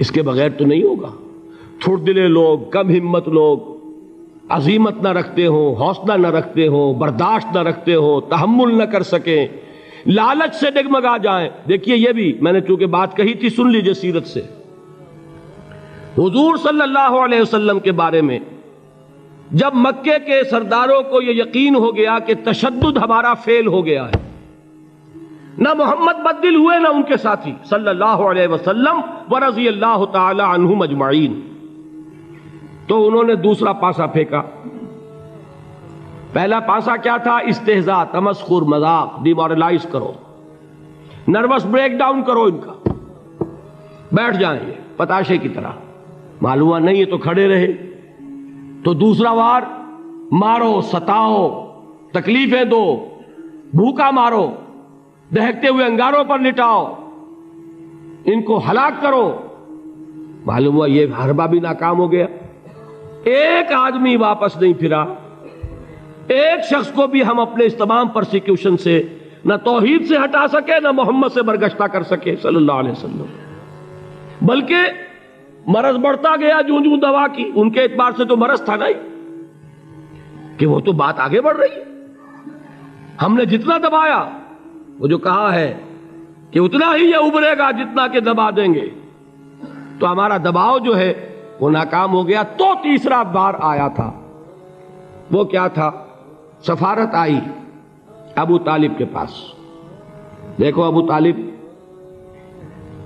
इसके बगैर तो नहीं होगा थोड़ दिले लोग कम हिम्मत लोग अजीमत ना रखते हो हौसला ना रखते हो बर्दाश्त न रखते हो तहमुल ना कर सके लालच से डगमगा जाए देखिए यह भी मैंने चूँकि बात कही थी सुन लीजिए सीरत से हुजूर सल्लल्लाहु अलैहि वसल्लम के बारे में जब मक्के के सरदारों को यह यकीन हो गया कि तशद हमारा फेल हो गया है, ना मोहम्मद बददिल हुए ना उनके साथी, सल्लल्लाहु अलैहि वसल्लम व रज़ी अल्लाह तआला अन्हुम अजमाइन। तो उन्होंने दूसरा पासा फेंका। पहला पासा क्या था? इस्तेजा तमस्कुर मज़ाक, डिमोरलाइज करो। नर्वस ब्रेक डाउन करो इनका। बैठ जाएँगे पताशे की तरह। मालूम नहीं है तो खड़े रहे। तो दूसरा वार, मारो, सताओ, तकलीफें दो, भूखा मारो, दहकते हुए अंगारों पर लिटाओ इनको हलाक करो। मालूम हुआ ये हरबा भी नाकाम हो गया। एक आदमी वापस नहीं फिरा। एक शख्स को भी हम अपने इस तमाम प्रोसिक्यूशन से न तोहीद से हटा सके, न मोहम्मद से बरगश्ता कर सके, सल्लल्लाहु अलैहि वसल्लम। बल्कि मरज बढ़ता गया जू जू दवा की। उनके एतबार से तो मरज था नहीं। कि वो तो बात आगे बढ़ रही है। हमने जितना दबाया, वो जो कहा है कि उतना ही ये उभरेगा जितना के दबा देंगे। तो हमारा दबाव जो है, वो नाकाम हो गया। तो तीसरा बार आया था। वो क्या था? सफारत आई अबू तालिब के पास। देखो अबू तालिब,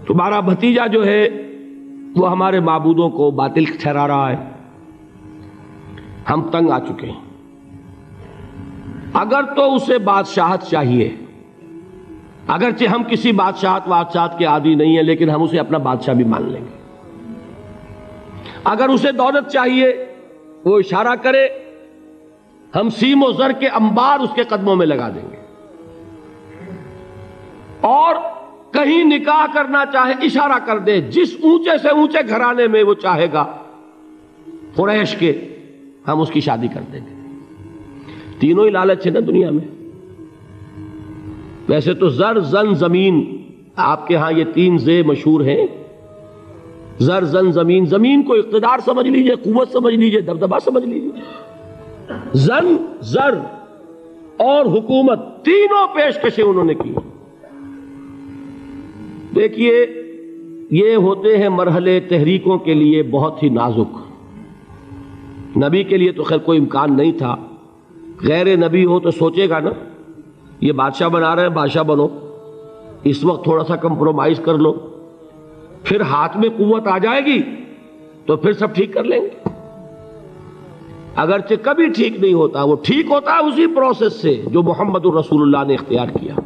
तुम्हारा भतीजा जो है वो हमारे माबूदों को बातिल ठहरा रहा है। हम तंग आ चुके हैं। अगर तो उसे बादशाहत चाहिए। अगरचे हम किसी बादशाहत वादशाहत के आदि नहीं है, लेकिन हम उसे अपना बादशाह भी मान लेंगे। अगर उसे दौलत चाहिए, वो इशारा करे, हम सीमो जर के अंबार उसके कदमों में लगा देंगे। और कहीं निकाह करना चाहे, इशारा कर दे। जिस ऊँचे से ऊँचे घराने में वो चाहेगा, कुरैश के, हम उसकी शादी कर देंगे। तीनों ही लालच है ना दुनिया में। वैसे तो जर, जन, ज़मीन, आपके यहाँ ये तीन जे मशहूर हैं। जर, जन, ज़मीन ज़मीन को इकतदार समझ लीजिए, कुवत समझ लीजिए, दबदबा समझ लीजिए। जन, जर और हुकूमत तीनों पेशकशें उन्होंने की देखिए, ये होते हैं मरहले तहरीकों के लिए बहुत ही नाजुक। नबी के लिए तो खैर कोई इम्कान नहीं था। गैर नबी हो तो सोचेगा ना, ये बादशाह बना रहे हैं, बादशाह बनो। इस वक्त थोड़ा सा कंप्रोमाइज कर लो। फिर हाथ में कुवत आ जाएगी तो फिर सब ठीक कर लेंगे। अगरचे कभी ठीक नहीं होता, वो ठीक होता है उसी प्रोसेस से जो मोहम्मद रसूलुल्लाह ने इख्तियार किया।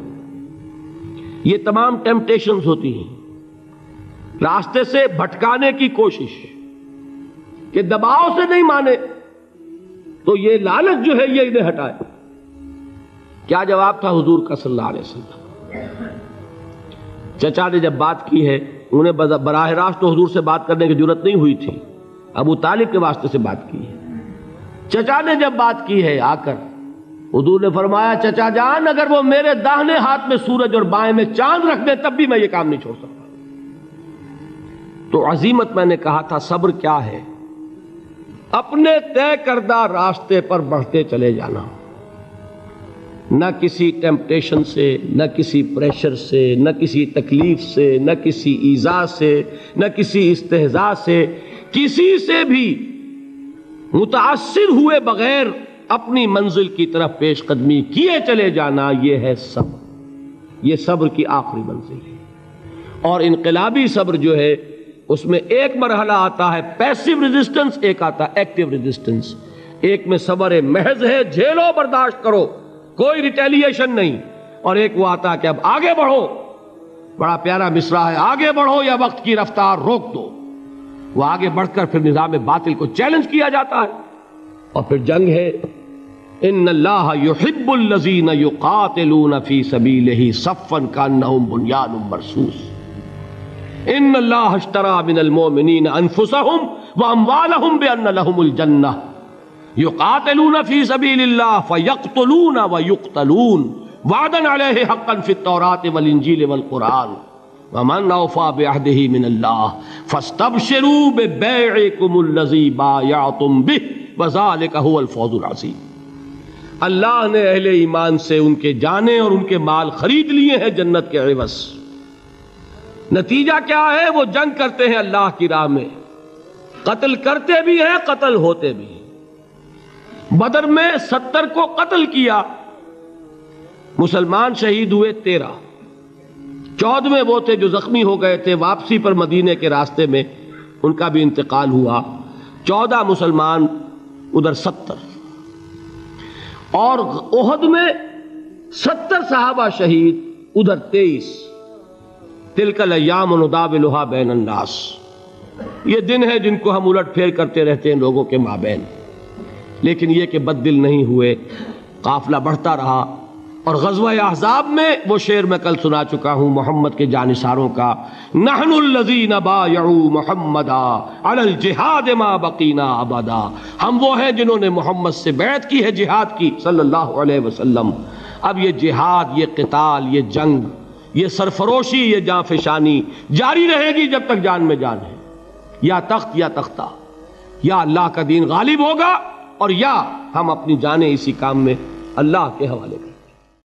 ये तमाम टेम्पटेशन होती हैं। रास्ते से भटकाने की कोशिश कि दबाव से नहीं माने तो ये लालच जो है, ये इन्हें हटाए। क्या जवाब था हुजूर का सल्लल्लाहु अलैहि वसल्लम? चचा ने जब बात की है, उन्हें बराह रास्त तो हजूर से बात करने की ज़रूरत नहीं हुई थी। अबू तालिब के वास्ते से बात की है। चचा ने जब बात की है आकर हजूर ने फरमाया, चचा जान, अगर वो मेरे दाहने हाथ में सूरज और बाएँ में चाँद रख दे, तब भी मैं ये काम नहीं छोड़ सकता। तो अजीमत मैंने कहा था, सब्र क्या है? अपने तय करदा रास्ते पर बढ़ते चले जाना। न किसी टेम्पटेशन से, न किसी प्रेशर से, न किसी तकलीफ़ से, न किसी ईजा से, न किसी इस्तेजा से, किसी से भी मुतासर हुए बगैर अपनी मंजिल की तरफ़ पेशकदमी किए चले जाना यह है सब्र। यह सब्र की आखिरी मंजिल है। और इनकलाबी सब्र जो है, उसमें एक मरहला आता है, पैसिव रेजिस्टेंस, एक आता है एक्टिव रेजिस्टेंस। एक में सब्र महज है झेलो बर्दाश्त करो, कोई रिटेलिएशन नहीं। और एक वो आता है कि अब आगे बढ़ो। बड़ा प्यारा मिसरा है, आगे बढ़ो या वक्त की रफ्तार रोक दो। वो आगे बढ़कर फिर निज़ाम बातिल को चैलेंज किया जाता है। और फिर जंग है इन युहिब्बुल्लज़ीन युकातिलून फी सबीलिही सफ़न का नहुम बुनियान मरसूस इन अल्लाह मिनल मोमिनीन अनफुसहुम व अमवालहुम बिअन्न लहुमुल जन्नह युकातलून फी सबीलिल्लाह फयक्तलून व युक्तलून वादन अलैहि हक्कन फित तौरात वल इंजील वल कुरान वमन औफा बिअहदिही मिन अल्लाह फस्तबशिरू बिबैइकुमुल लज़ी बायअतुम बिह हुवल अल्लाह ने अहले ईमान से उनके जाने और उनके माल खरीद लिए हैं जन्नत के एवज नतीजा क्या है? वो जंग करते हैं अल्लाह की राह में। कत्ल करते भी हैं, कत्ल होते भी हैं। बदर में सत्तर को कत्ल किया। मुसलमान शहीद हुए तेरह। चौदहवें वो थे जो जख्मी हो गए थे वापसी पर मदीने के रास्ते में। उनका भी इंतकाल हुआ। चौदह मुसलमान उधर सत्तर। और ओहद में सत्तर साहबा शहीद, उधर तेईस। तिलकल याम उदाबिलहा बैन अन्नास ये दिन है जिनको हम उलट फेर करते रहते हैं लोगों के माबेन। लेकिन ये कि बद दिल नहीं हुए, काफिला बढ़ता रहा और गजवा अहजाब में वो शेर मैं कल सुना चुका हूँ मोहम्मद के जानिसारों का। नहनुल्लजी नबायू मोहम्मदा अल जिहाद मा बकीना अबदा। हम वो हैं जिन्होंने मोहम्मद से बैत की है, जिहाद की, सल्लल्लाहु अलैहि वसल्लम। अब ये जिहाद, ये किताल, ये जंग, ये सरफरोशी, ये जाफिशानी जारी रहेगी जब तक जान में जान है। या तख्त, या तख्ता। या अल्लाह का दीन गालिब होगा और या हम अपनी जाने इसी काम में अल्लाह के हवाले करें।